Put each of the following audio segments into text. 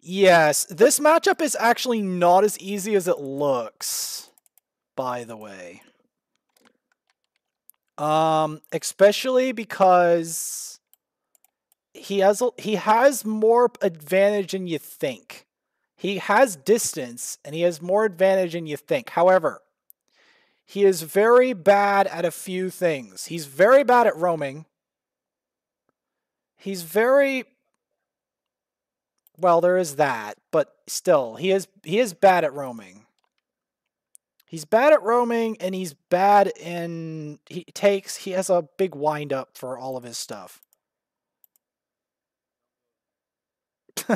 Yes, this matchup is actually not as easy as it looks, by the way. Um, especially because he has he has more advantage than you think. He has distance and he has more advantage than you think. However, he is very bad at a few things. He's very bad at roaming. He's very well, there is that, but still, he is he is bad at roaming. He's bad at roaming and he's bad in he takes he has a big wind up for all of his stuff.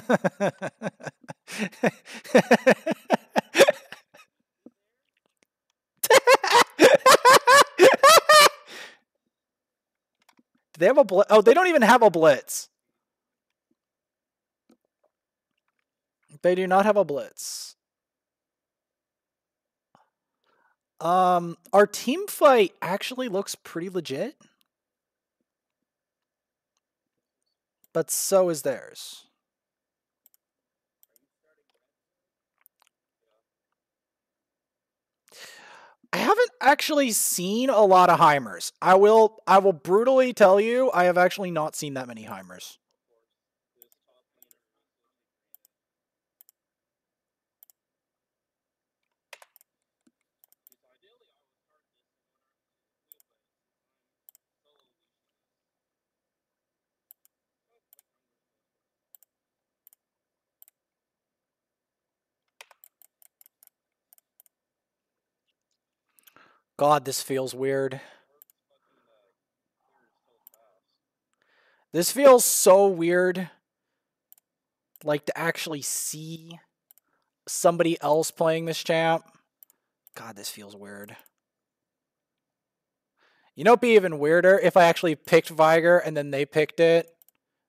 they have a blitz? Oh, they don't even have a blitz. They do not have a blitz. Um, our team fight actually looks pretty legit. But so is theirs. I haven't actually seen a lot of Heimers. I will I will brutally tell you I have actually not seen that many Heimers. God, this feels weird. This feels so weird. Like to actually see somebody else playing this champ. God, this feels weird. You know, it'd be even weirder if I actually picked Veigar and then they picked it.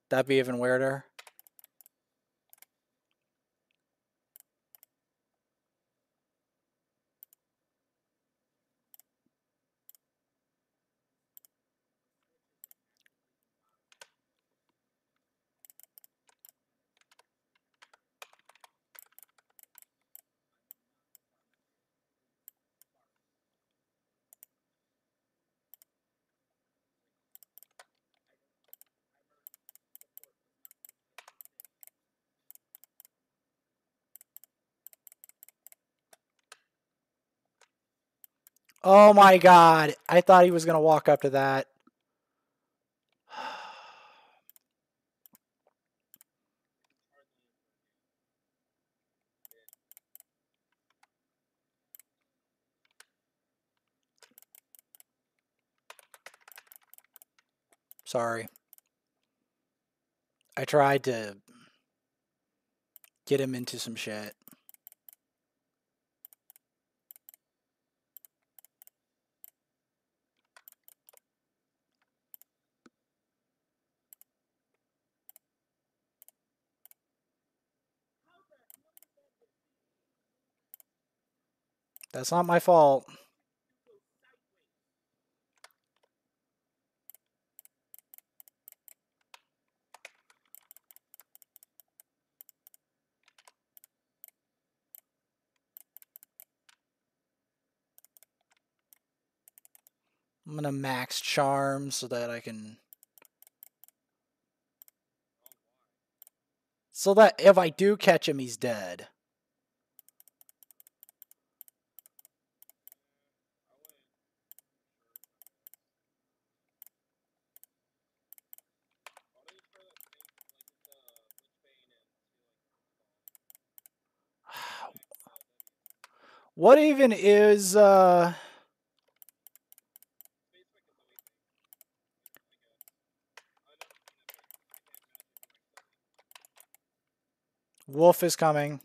That'd be even weirder. Oh my god. I thought he was going to walk up to that. Sorry. I tried to get him into some shit. That's not my fault. I'm going to max charm so that I can... So that if I do catch him, he's dead. What even is uh Wolf is coming.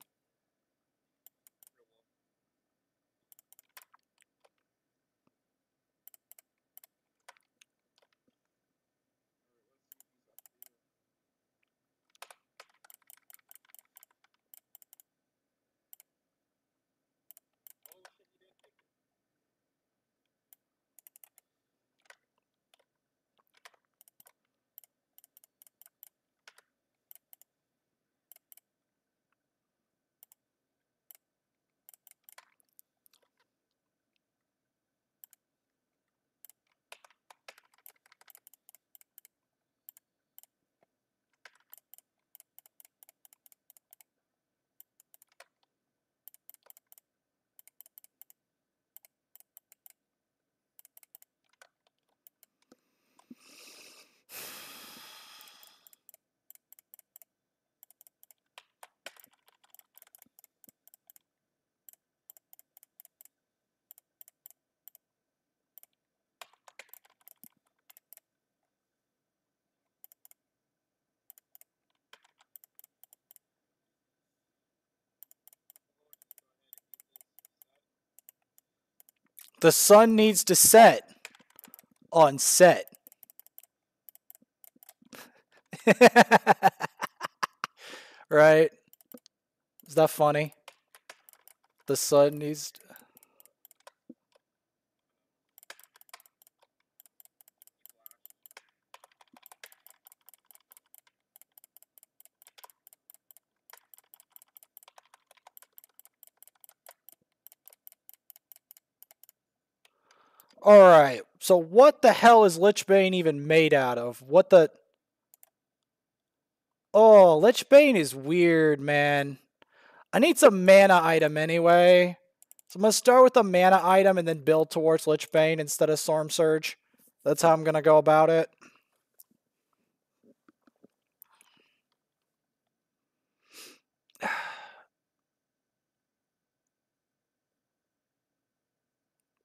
The sun needs to set on Sett. right? Is that funny? The sun needs. All right. So what the hell is Lichbane even made out of? What the... Oh, Lichbane is weird, man. I need some mana item anyway. So I'm going to start with a mana item and then build towards Lichbane instead of Storm Surge. That's how I'm going to go about it.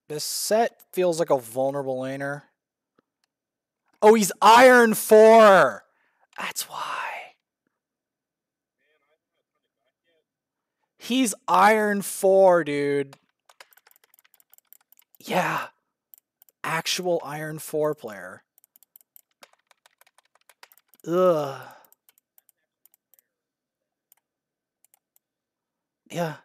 This Sett feels like a vulnerable laner. Oh, he's Iron 4! That's why. He's Iron 4, dude. Yeah. Actual Iron 4 player. Ugh. Yeah.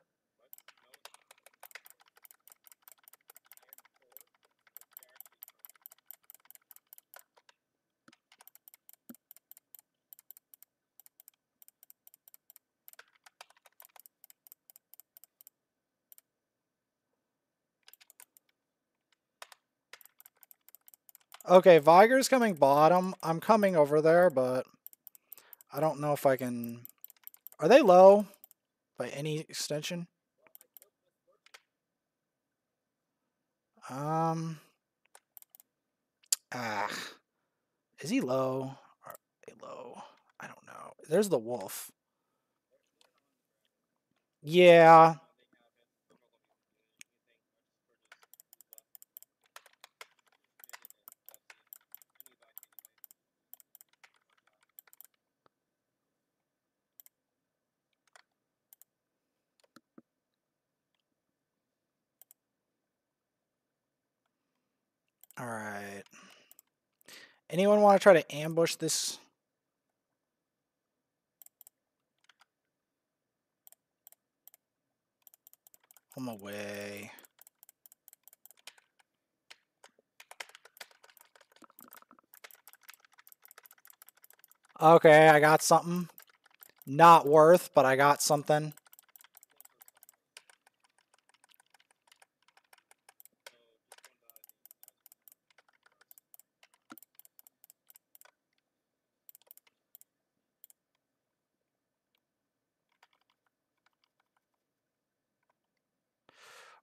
Okay, Veigar's coming bottom. I'm coming over there, but I don't know if I can... Are they low by any extension? Um... Ah. Is he low? Are they low? I don't know. There's the wolf. Yeah. All right. Anyone want to try to ambush this? I'm away. Okay, I got something. Not worth, but I got something.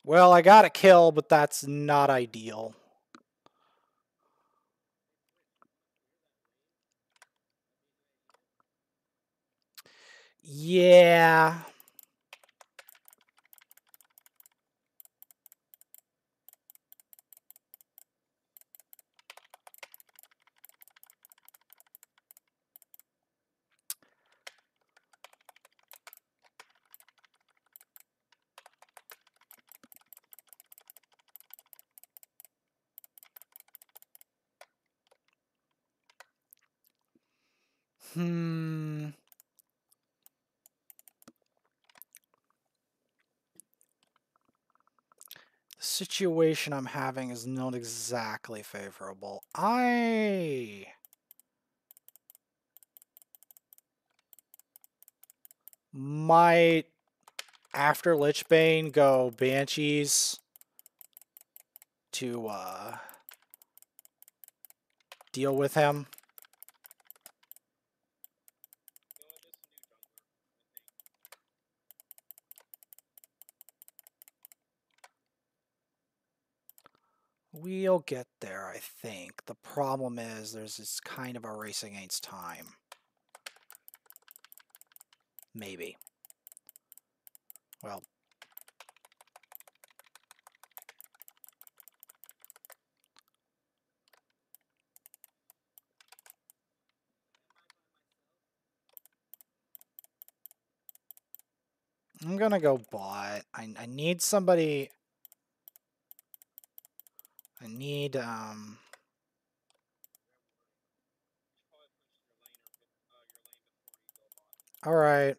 Well, I got a kill, but that's not ideal. Yeah. Hmm. The situation I'm having is not exactly favorable. I... Might, after Lichbane, go Banshees to uh, deal with him. We'll get there, I think. The problem is there's this kind of a race against time. Maybe. Well. I'm gonna go bot. I, I need somebody I need, um... Alright.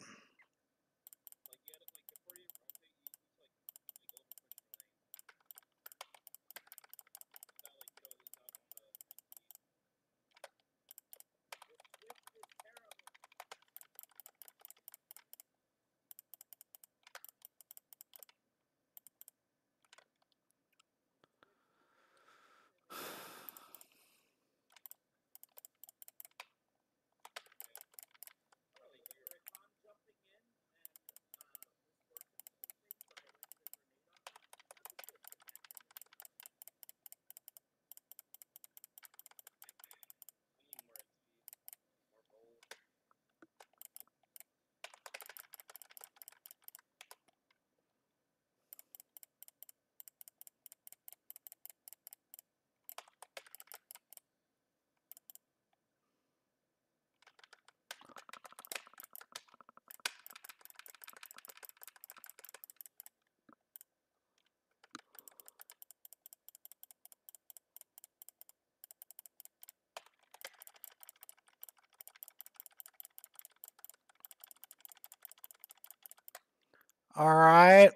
All right.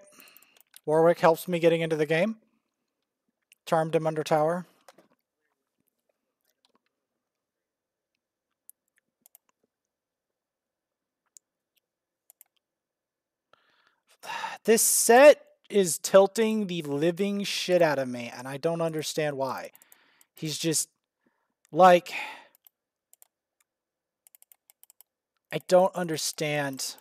Warwick helps me getting into the game. Charmed him under tower. This Sett is tilting the living shit out of me, and I don't understand why. He's just like... I don't understand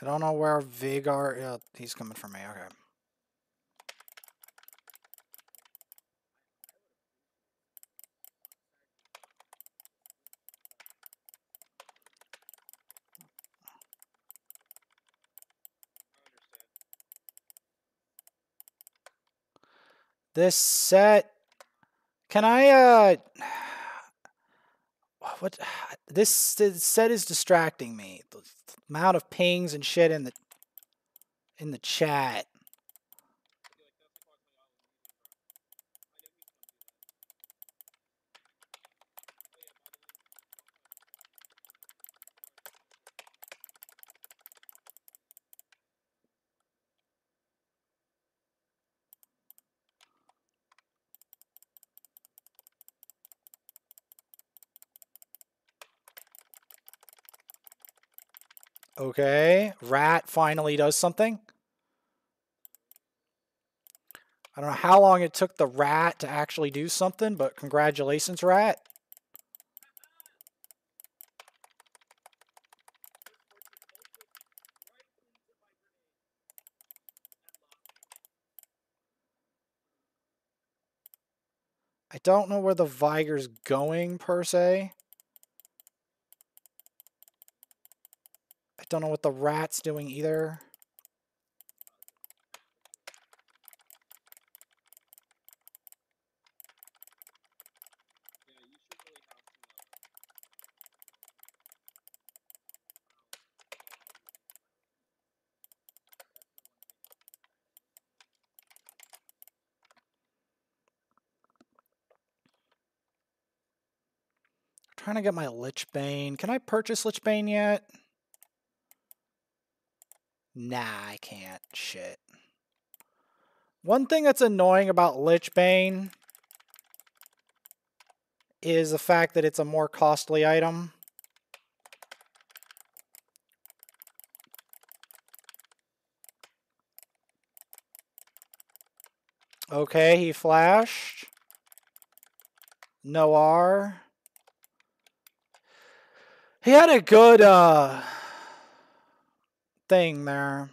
I don't know where Veigar. Yeah, he's coming for me. Okay. This Sett. Can I, uh. What? This, this Sett is distracting me The amount of pings and shit in the in the chat. Okay, rat finally does something. I don't know how long it took the rat to actually do something, but congratulations, rat. I don't know where the Veigar's going, per se. Don't know what the rat's doing either. trying to get my Lich Bane. Can I purchase Lich Bane yet? Nah, I can't. Shit. One thing that's annoying about Lich Bane is the fact that it's a more costly item. Okay, he flashed. No R. He had a good uh thing there.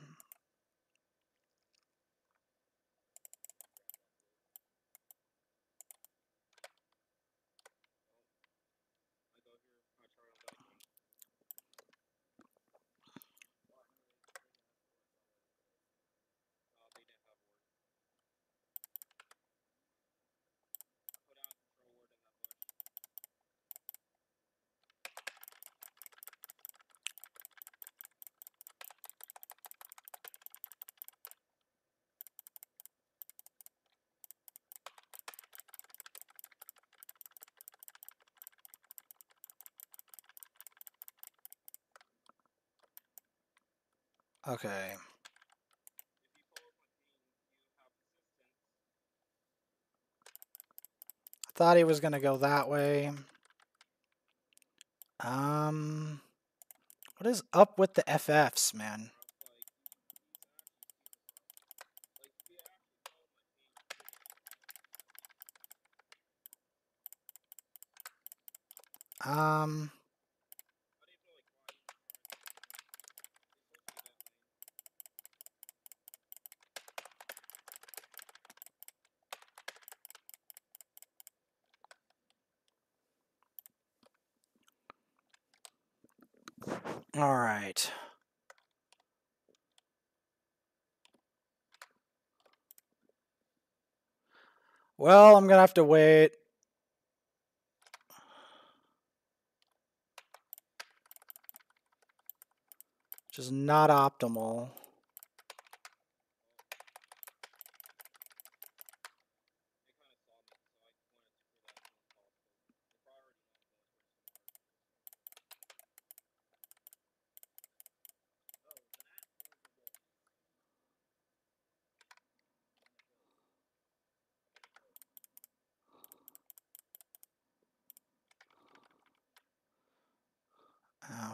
Okay. I thought he was going to go that way. Um, what is up with the FFs, man? Um... All right. Well, I'm going to have to wait. Which is not optimal.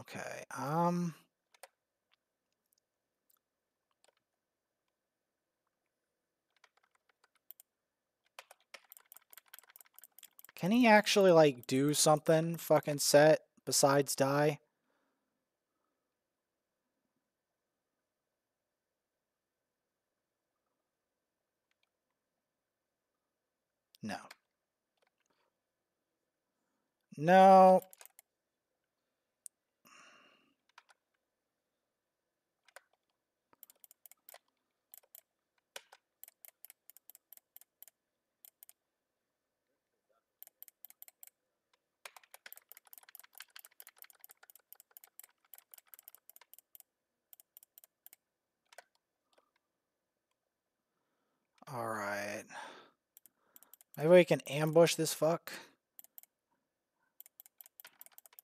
Okay. Um. Can he actually, like, do something fucking Sett besides die? No. No. Alright. Maybe we can ambush this fuck.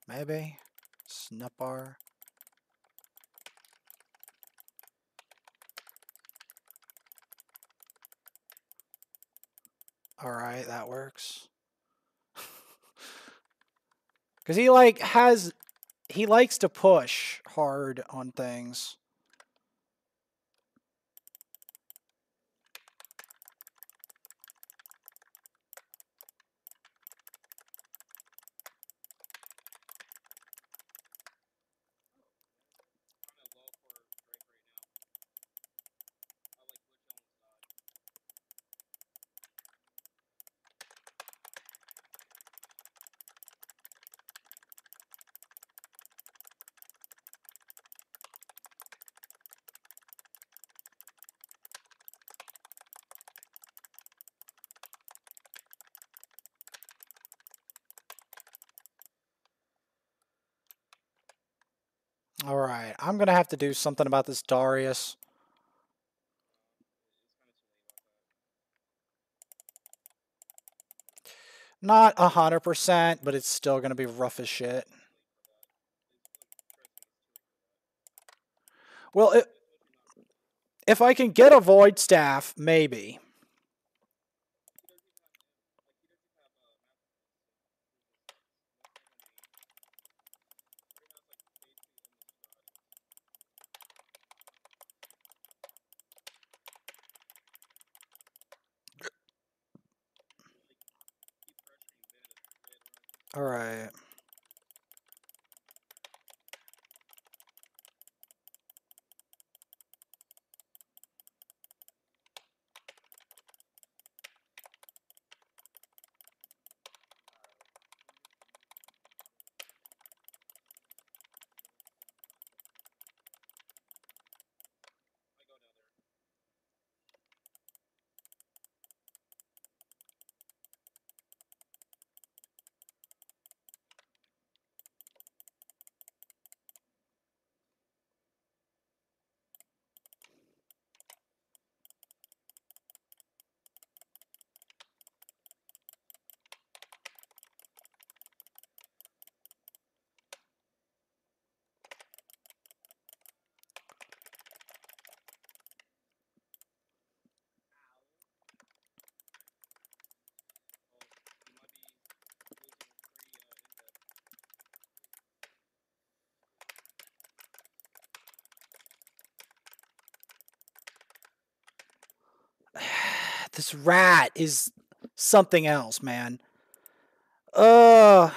Maybe. Snupar. Alright, that works. Because he, like, has... He likes to push hard on things. All right, I'm going to have to do something about this Darius. Not a 100%, but it's still going to be rough as shit. Well, it, If I can get a void staff, maybe. All right. This rat is something else, man. Uh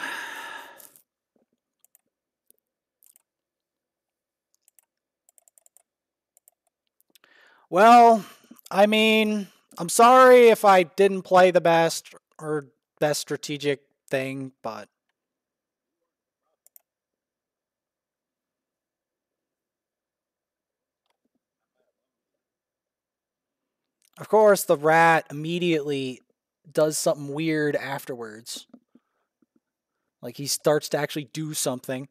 Well, I mean, I'm sorry if I didn't play the best or best strategic thing, but Of course, the rat immediately does something weird afterwards. Like he starts to actually do something.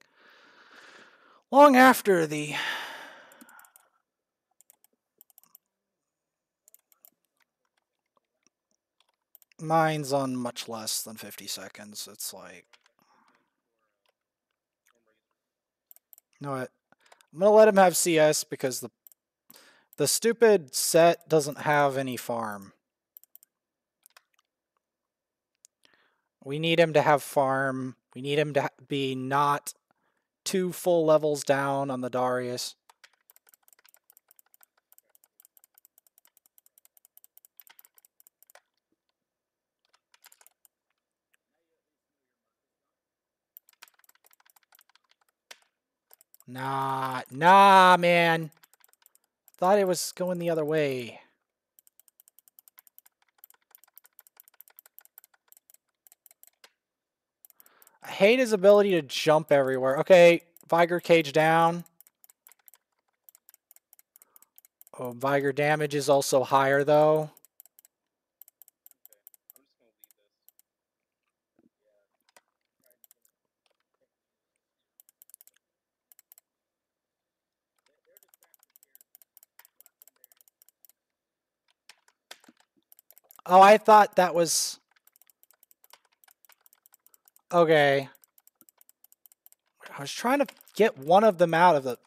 Long after the mine's on much less than 50 seconds. It's like You know what? I'm gonna let him have CS because the the stupid Sett doesn't have any farm. We need him to have farm. We need him to be not two full levels down on the Darius. Nah, nah, man. Thought it was going the other way. I hate his ability to jump everywhere. Okay, Veigar cage down. Oh, Veigar damage is also higher though. Oh, I thought that was... Okay. I was trying to get one of them out of the...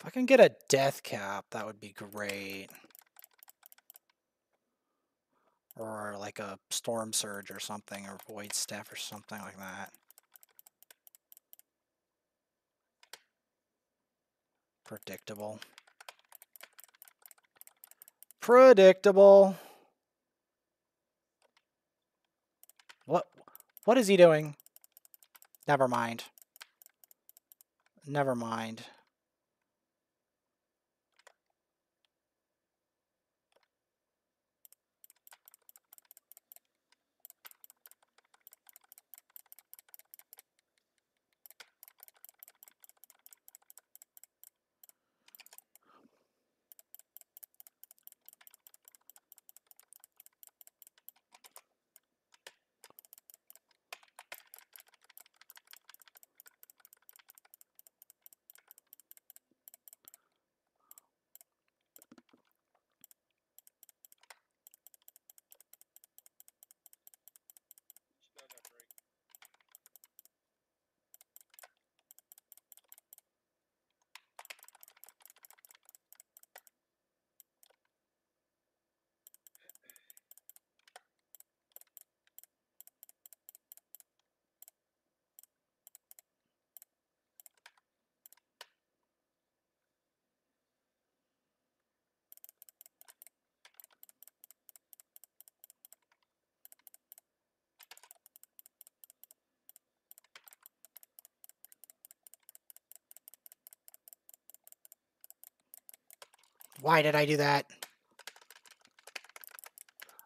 If I can get a death cap, that would be great. Or like a storm surge or something, or void staff or something like that. Predictable. Predictable. What what is he doing? Never mind. Never mind. Why did I do that?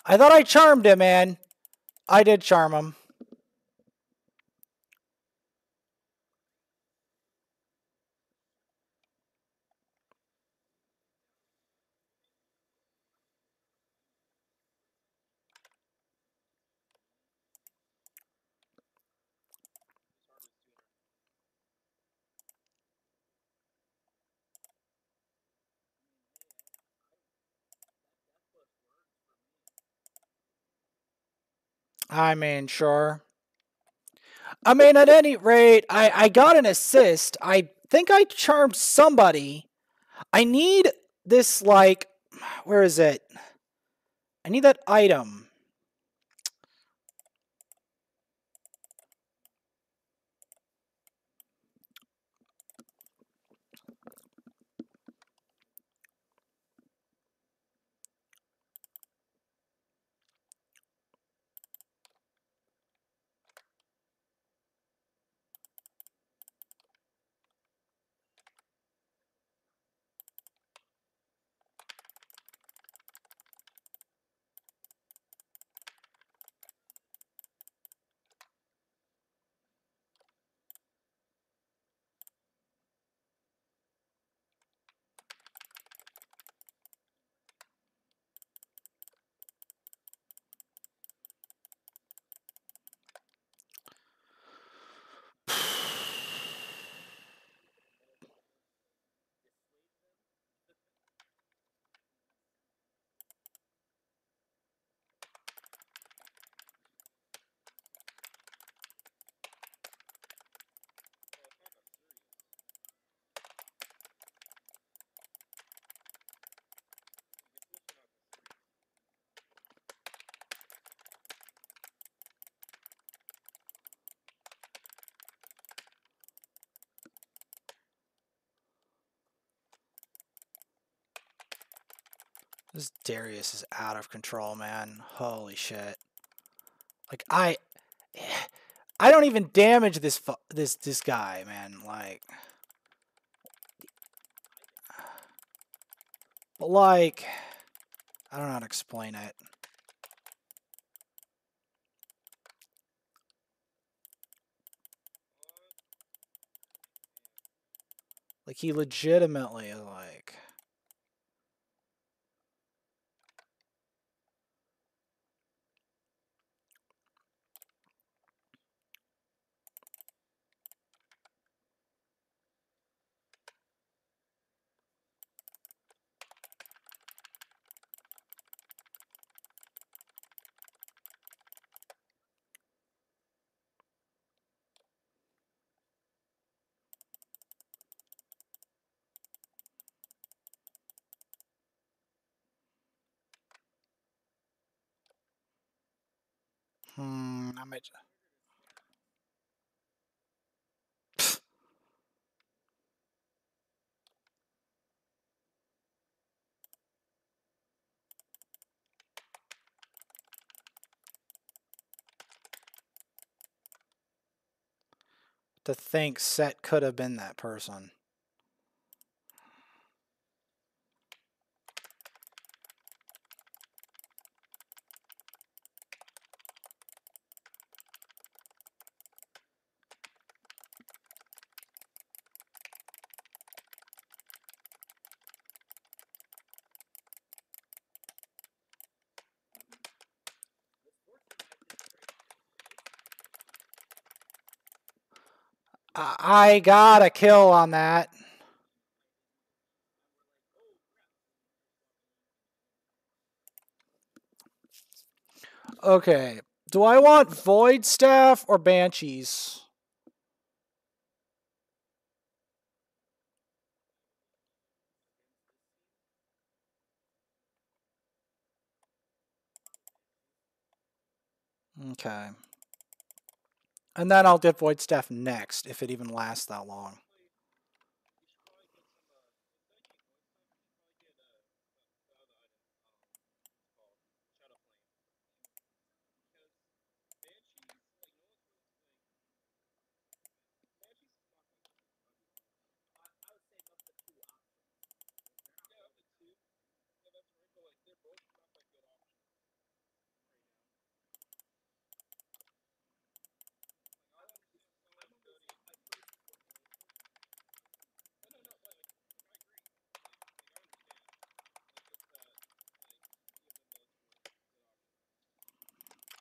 I thought I charmed him, man. I did charm him. I mean, sure. I mean, at any rate, I, I got an assist. I think I charmed somebody. I need this, like, where is it? I need that item. This Darius is out of control, man. Holy shit. Like I I don't even damage this this this guy, man. Like But like I don't know how to explain it. Like he legitimately like To think Sett could have been that person. I got a kill on that. Okay. Do I want Void Staff or Banshees? Okay. And then I'll get Void Staff next, if it even lasts that long.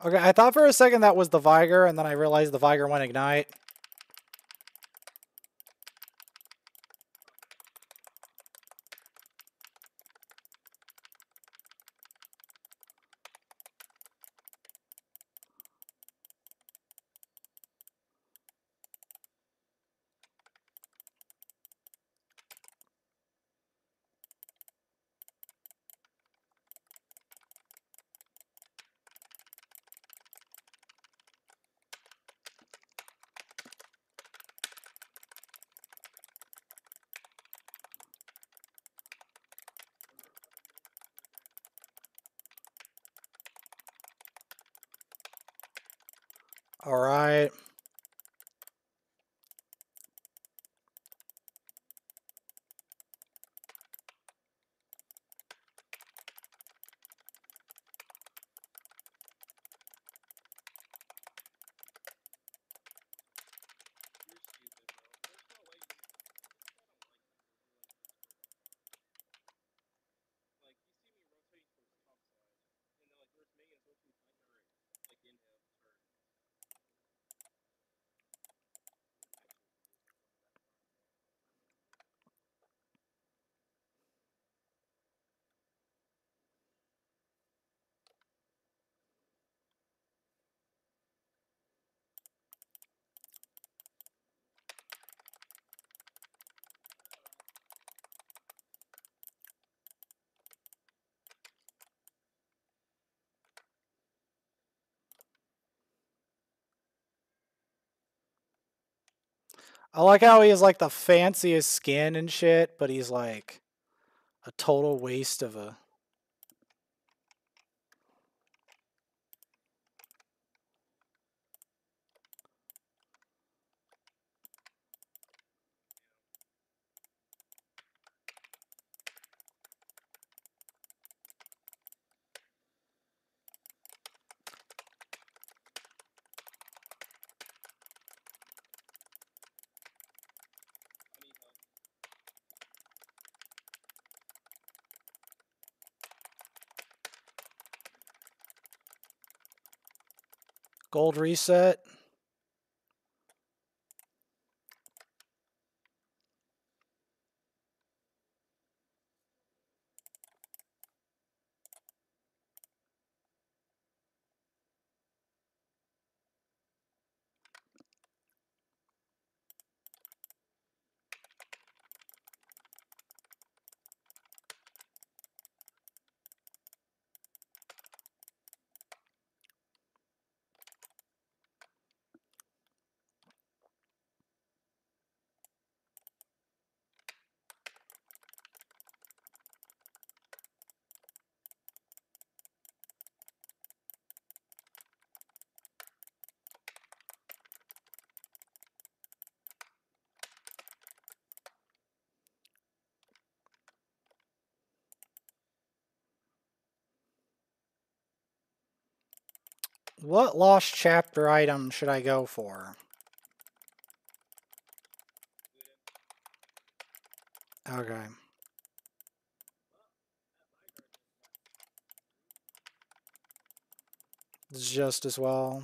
Okay, I thought for a second that was the Veigar, and then I realized the Veigar went Ignite. All right. I like how he has like the fanciest skin and shit, but he's like a total waste of a gold reset. What lost chapter item should I go for? Okay. Just as well.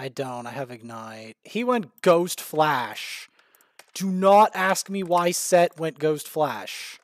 I don't. I have Ignite. He went Ghost Flash. Do not ask me why Sett went Ghost Flash.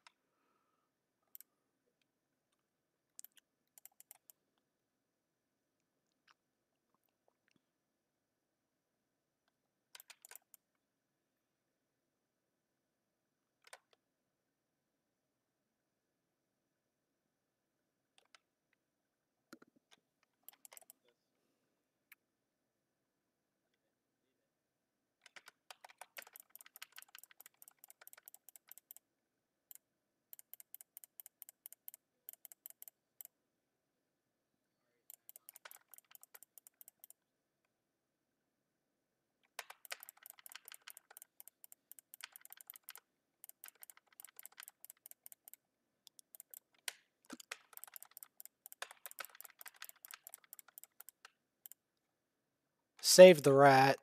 Saved the rat.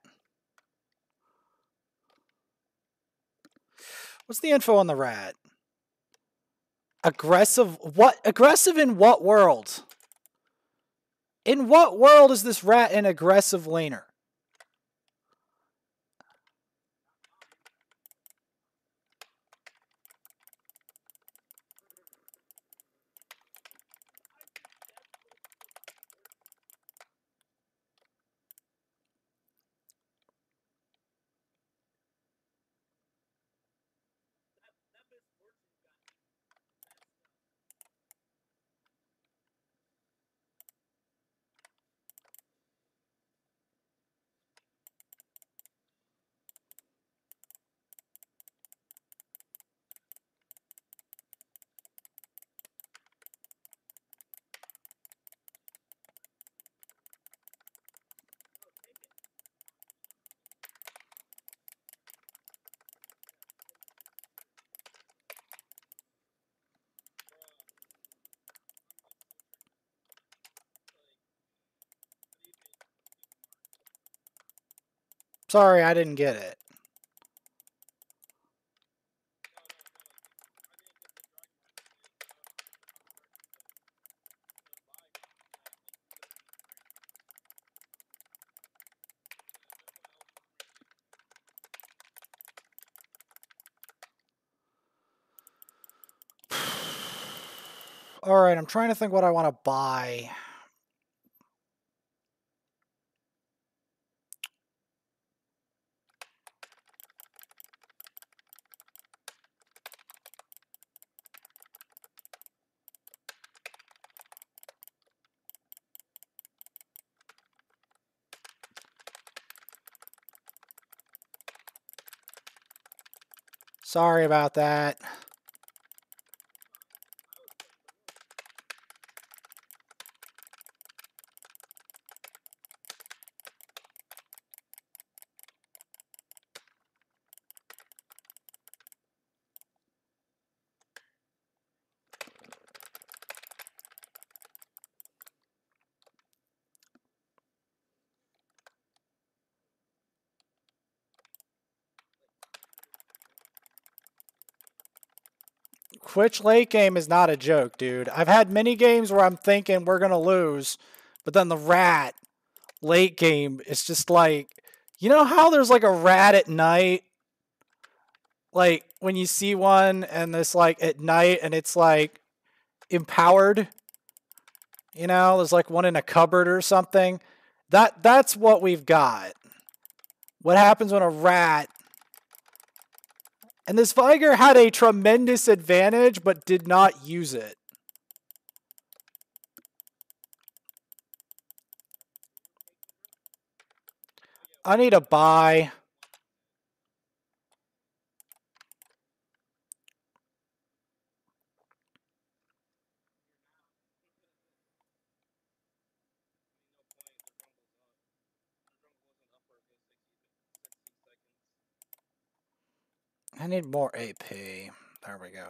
What's the info on the rat? Aggressive what aggressive in what world? In what world is this rat an aggressive laner? Sorry, I didn't get it. All right, I'm trying to think what I want to buy. Sorry about that. Twitch late game is not a joke, dude. I've had many games where I'm thinking we're going to lose, but then the rat late game is just like, you know how there's like a rat at night? Like when you see one and it's like at night and it's like empowered. You know, there's like one in a cupboard or something. That that's what we've got. What happens when a rat and this Veigar had a tremendous advantage, but did not use it. I need a buy. I need more AP. There we go.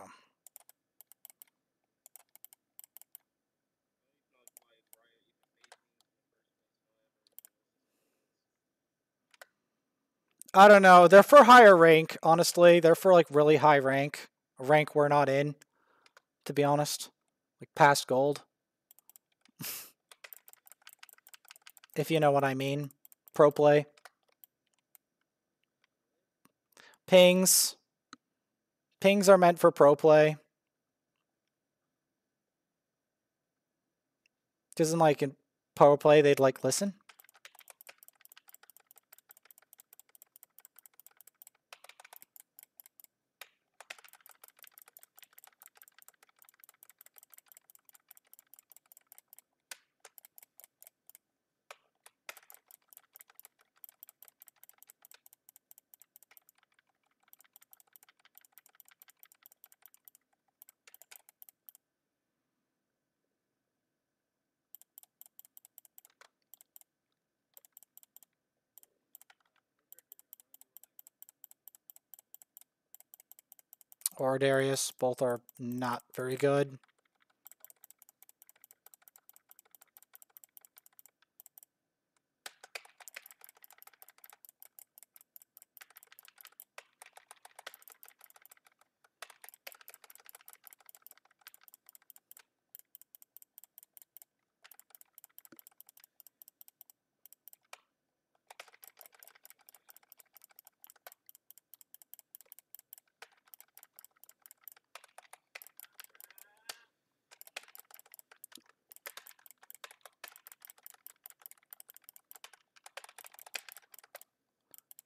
I don't know. They're for higher rank, honestly. They're for like really high rank. A rank we're not in, to be honest. Like past gold. if you know what I mean. Pro play. Pings. Pings are meant for pro play. Doesn't like in pro play, they'd like listen. Or Darius. Both are not very good.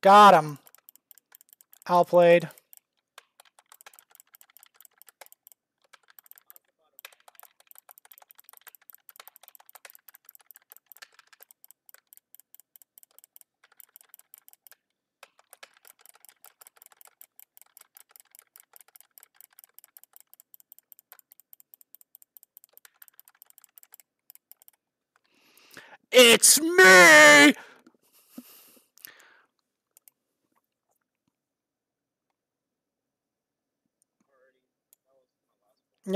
Got him. Outplayed. It's me!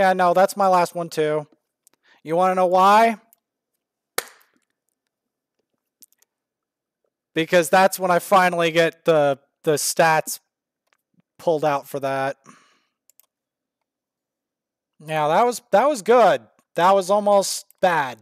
Yeah, no, that's my last one too. You want to know why? Because that's when I finally get the the stats pulled out for that. Yeah, that was that was good. That was almost bad.